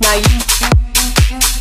Now you.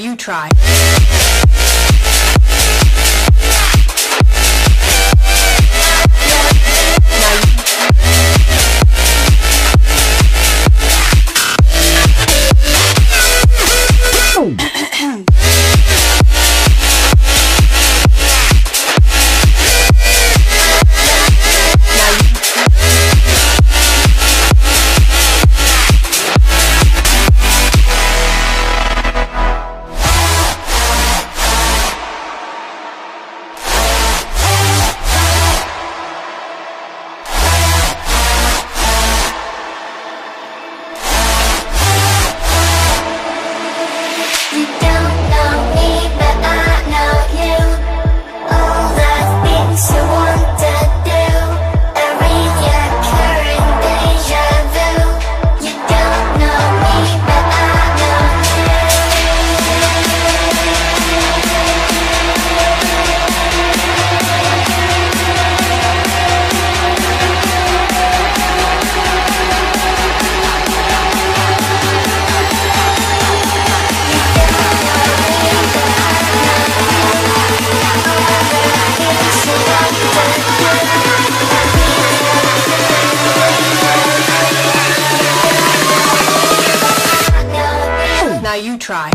you try. try.